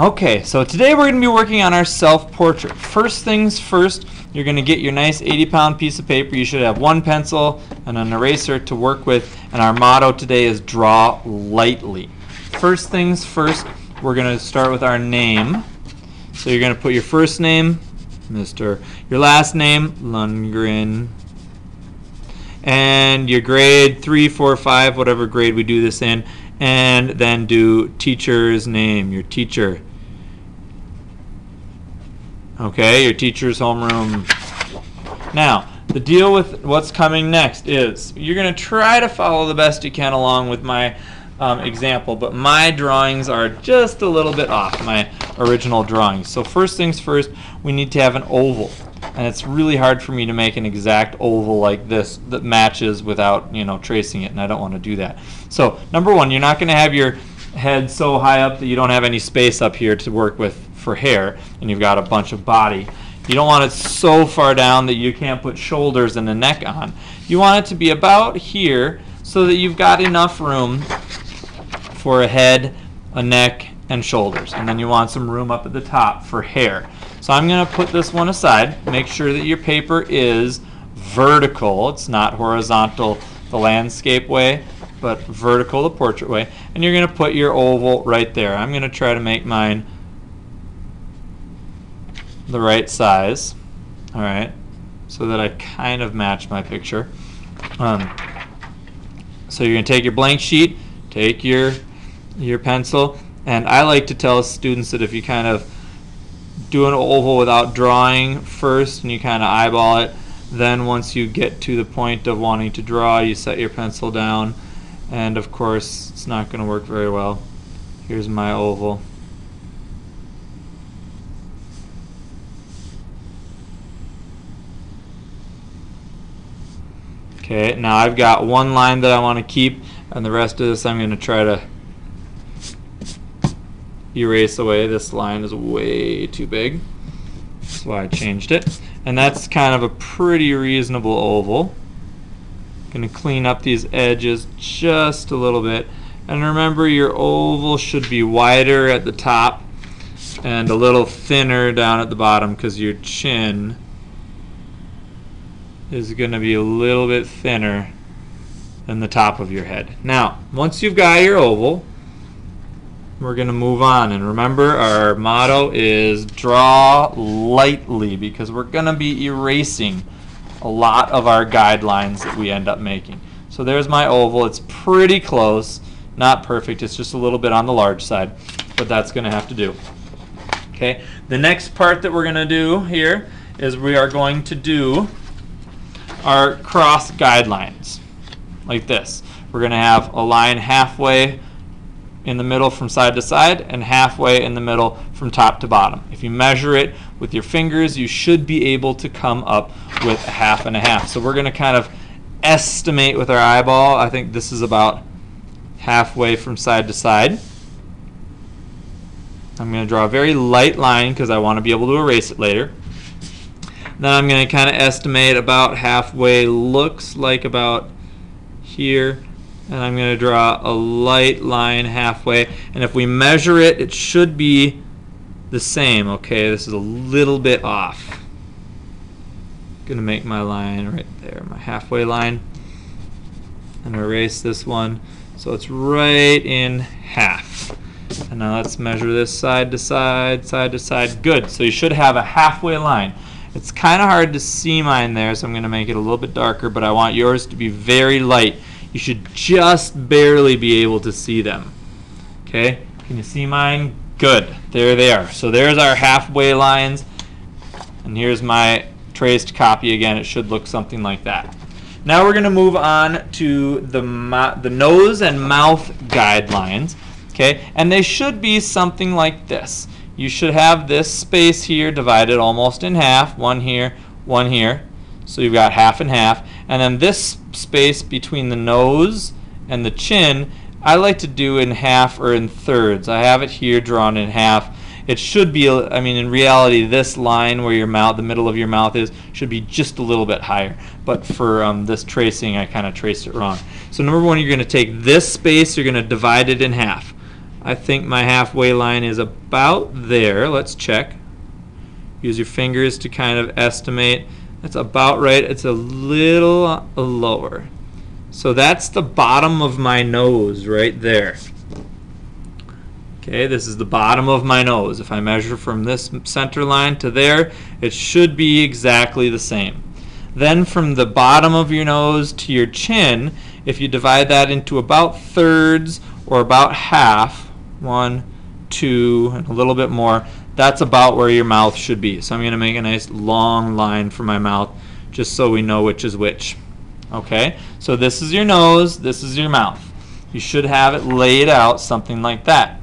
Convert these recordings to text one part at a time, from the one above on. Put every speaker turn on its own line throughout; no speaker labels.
Okay, so today we're going to be working on our self-portrait. First things first, you're going to get your nice 80-pound piece of paper. You should have one pencil and an eraser to work with, and our motto today is draw lightly. First things first, we're going to start with our name. So you're going to put your first name, Mr. Your last name, Lundgren. And your grade, 3, 4, 5, whatever grade we do this in and then do teacher's name, your teacher. Okay, your teacher's homeroom. Now, the deal with what's coming next is you're going to try to follow the best you can along with my um, example, but my drawings are just a little bit off my original drawings. So first things first, we need to have an oval and it's really hard for me to make an exact oval like this that matches without you know tracing it and I don't want to do that. So number one you're not going to have your head so high up that you don't have any space up here to work with for hair and you've got a bunch of body. You don't want it so far down that you can't put shoulders and a neck on. You want it to be about here so that you've got enough room for a head a neck and shoulders. And then you want some room up at the top for hair so I'm going to put this one aside. Make sure that your paper is vertical. It's not horizontal the landscape way, but vertical the portrait way. And you're going to put your oval right there. I'm going to try to make mine the right size. All right, so that I kind of match my picture. Um, so you're going to take your blank sheet, take your your pencil, and I like to tell students that if you kind of do an oval without drawing first and you kind of eyeball it. Then once you get to the point of wanting to draw, you set your pencil down. And of course, it's not going to work very well. Here's my oval. Okay, now I've got one line that I want to keep, and the rest of this I'm going to try to erase away. This line is way too big. Why I changed it. And that's kind of a pretty reasonable oval. To clean up these edges just a little bit. And remember your oval should be wider at the top and a little thinner down at the bottom because your chin is going to be a little bit thinner than the top of your head. Now, once you've got your oval, we're going to move on. And remember, our motto is draw lightly because we're going to be erasing a lot of our guidelines that we end up making. So there's my oval. It's pretty close. Not perfect. It's just a little bit on the large side. But that's going to have to do. Okay. The next part that we're going to do here is we are going to do our cross guidelines like this. We're going to have a line halfway in the middle from side to side and halfway in the middle from top to bottom. If you measure it with your fingers, you should be able to come up with a half and a half. So we're going to kind of estimate with our eyeball. I think this is about halfway from side to side. I'm going to draw a very light line because I want to be able to erase it later. Then I'm going to kind of estimate about halfway, looks like about here and I'm going to draw a light line halfway. And if we measure it it should be the same okay? This is a little bit off. Gonna make my line right there my halfway line. And erase this one. So it's right in half. And now let's measure this side to side side to side. Good so you should have a halfway line. It's kind of hard to see mine there so I'm gonna make it a little bit darker but I want yours to be very light you should just barely be able to see them. Okay, can you see mine? Good, there they are. So there's our halfway lines, and here's my traced copy again. It should look something like that. Now we're going to move on to the, the nose and mouth guidelines. Okay, and they should be something like this. You should have this space here divided almost in half, one here, one here. So you've got half and half. And then this space between the nose and the chin, I like to do in half or in thirds. I have it here drawn in half. It should be, I mean, in reality, this line where your mouth, the middle of your mouth is, should be just a little bit higher. But for um, this tracing, I kind of traced it wrong. So number one, you're going to take this space, you're going to divide it in half. I think my halfway line is about there. Let's check. Use your fingers to kind of estimate. That's about right. It's a little lower. So that's the bottom of my nose right there. Okay, this is the bottom of my nose. If I measure from this center line to there, it should be exactly the same. Then from the bottom of your nose to your chin, if you divide that into about thirds or about half, one, two, and a little bit more, that's about where your mouth should be. So I'm going to make a nice long line for my mouth just so we know which is which. Okay, so this is your nose, this is your mouth. You should have it laid out something like that.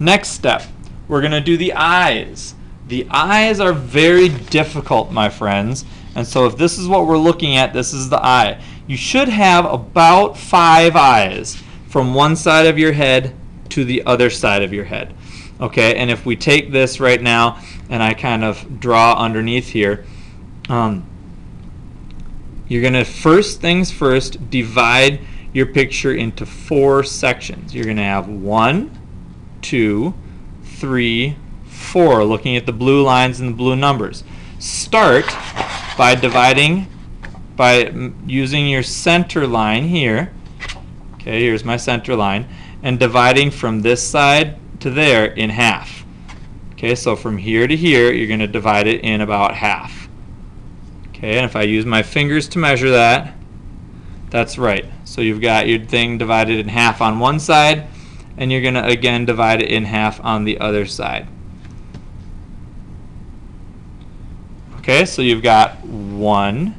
Next step, we're going to do the eyes. The eyes are very difficult, my friends. And so if this is what we're looking at, this is the eye. You should have about five eyes from one side of your head to the other side of your head. Okay, and if we take this right now and I kind of draw underneath here, um, you're going to first things first divide your picture into four sections. You're going to have one, two, three, four, looking at the blue lines and the blue numbers. Start by dividing, by using your center line here. Okay, here's my center line. And dividing from this side to there in half. Okay, so from here to here, you're going to divide it in about half. Okay, and if I use my fingers to measure that, that's right. So you've got your thing divided in half on one side, and you're going to again divide it in half on the other side. Okay, so you've got one,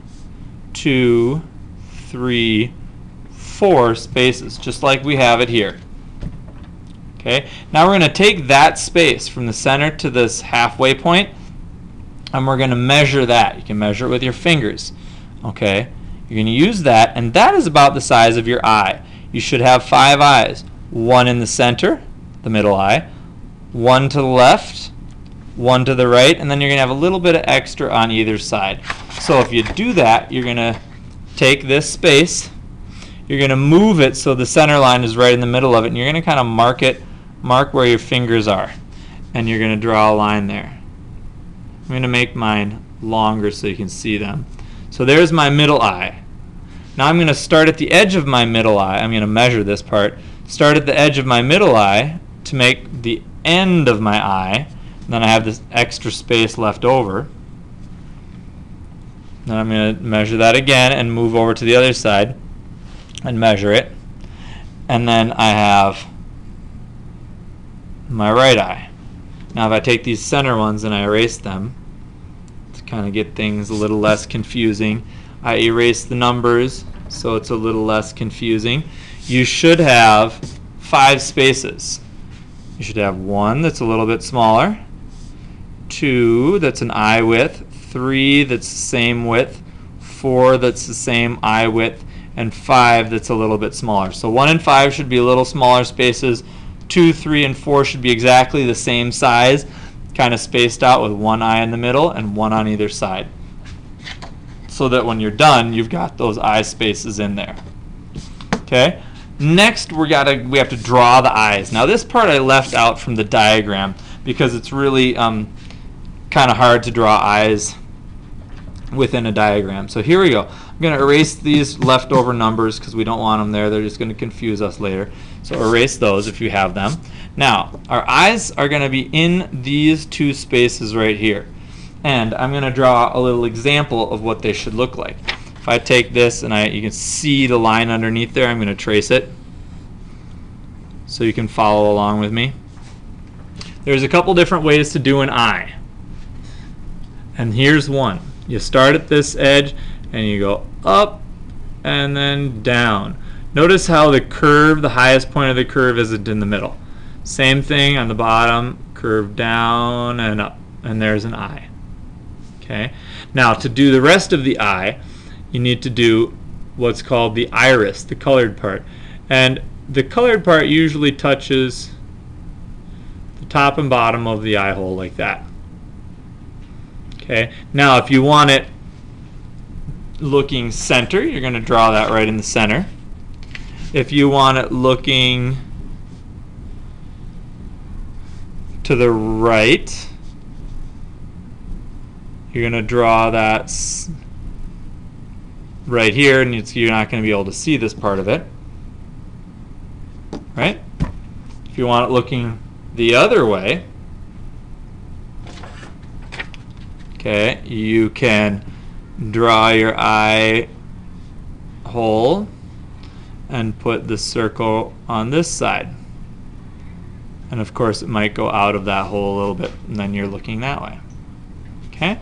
two, three, four spaces, just like we have it here. Okay, now we're going to take that space from the center to this halfway point, and we're going to measure that. You can measure it with your fingers. Okay, you're going to use that, and that is about the size of your eye. You should have five eyes. One in the center, the middle eye, one to the left, one to the right, and then you're going to have a little bit of extra on either side. So if you do that, you're going to take this space, you're going to move it so the center line is right in the middle of it, and you're going to kind of mark it, mark where your fingers are, and you're going to draw a line there. I'm going to make mine longer so you can see them. So there's my middle eye. Now I'm going to start at the edge of my middle eye. I'm going to measure this part. Start at the edge of my middle eye to make the end of my eye then I have this extra space left over. Then I'm going to measure that again and move over to the other side and measure it. And then I have my right eye. Now if I take these center ones and I erase them to kind of get things a little less confusing, I erase the numbers so it's a little less confusing. You should have five spaces. You should have one that's a little bit smaller, two that's an eye width, three that's the same width, four that's the same eye width, and five that's a little bit smaller. So one and five should be a little smaller spaces. Two, three, and four should be exactly the same size, kind of spaced out with one eye in the middle and one on either side. So that when you're done, you've got those eye spaces in there. Okay. Next, we gotta we have to draw the eyes. Now this part I left out from the diagram because it's really um, kind of hard to draw eyes within a diagram. So here we go. I'm going to erase these leftover numbers because we don't want them there. They're just going to confuse us later. So erase those if you have them. Now, our eyes are going to be in these two spaces right here. And I'm going to draw a little example of what they should look like. If I take this and I, you can see the line underneath there, I'm going to trace it so you can follow along with me. There's a couple different ways to do an eye. And here's one. You start at this edge and you go up and then down. Notice how the curve, the highest point of the curve isn't in the middle. Same thing on the bottom, curve down and up, and there's an eye. Okay. Now to do the rest of the eye, you need to do what's called the iris, the colored part. And the colored part usually touches the top and bottom of the eye hole like that. Okay. Now, if you want it looking center, you're going to draw that right in the center. If you want it looking to the right, you're going to draw that right here, and you're not going to be able to see this part of it. Right? If you want it looking the other way, okay, you can draw your eye hole and put the circle on this side. And of course it might go out of that hole a little bit and then you're looking that way. Okay?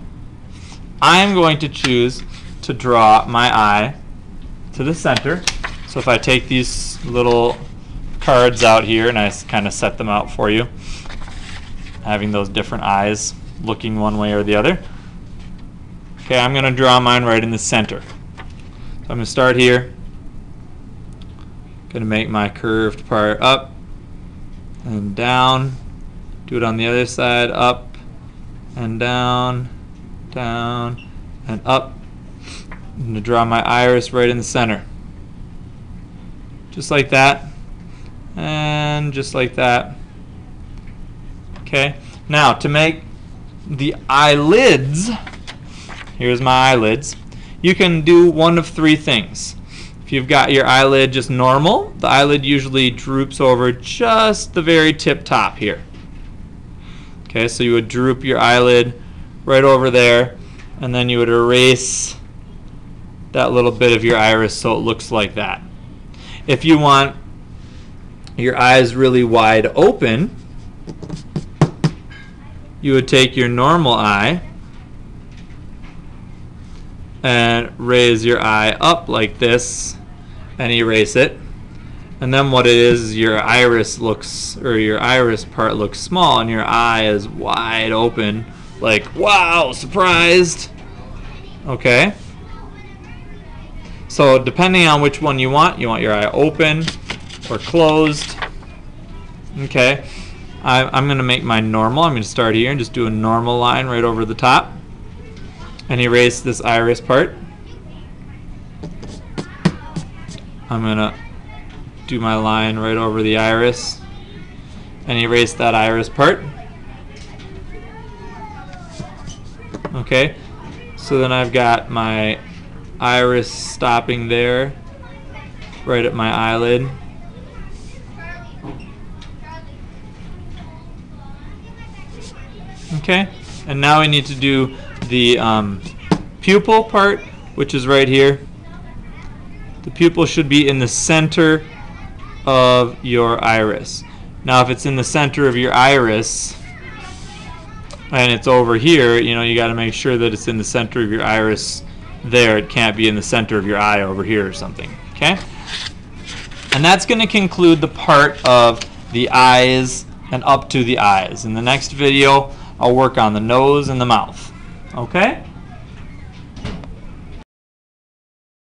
I'm going to choose to draw my eye to the center. So if I take these little cards out here and I kind of set them out for you, having those different eyes looking one way or the other. Okay, I'm going to draw mine right in the center. So I'm going to start here. Going to make my curved part up and down. Do it on the other side, up and down, down and up. I'm going to draw my iris right in the center. Just like that. And just like that. Okay. Now, to make the eyelids, here's my eyelids, you can do one of three things. If you've got your eyelid just normal, the eyelid usually droops over just the very tip top here. Okay, so you would droop your eyelid right over there, and then you would erase that little bit of your iris so it looks like that. If you want your eyes really wide open, you would take your normal eye and raise your eye up like this and erase it. And then what it is, your iris looks, or your iris part looks small and your eye is wide open. Like, wow, surprised. Okay. So depending on which one you want, you want your eye open or closed. Okay. I, I'm going to make my normal. I'm going to start here and just do a normal line right over the top. And erase this iris part. I'm going to do my line right over the iris and erase that iris part. Okay, so then I've got my iris stopping there right at my eyelid. Okay, and now we need to do the um, pupil part, which is right here. The pupil should be in the center of your iris. Now if it's in the center of your iris and it's over here, you know, you got to make sure that it's in the center of your iris there. It can't be in the center of your eye over here or something. Okay? And that's going to conclude the part of the eyes and up to the eyes. In the next video, I'll work on the nose and the mouth. Okay?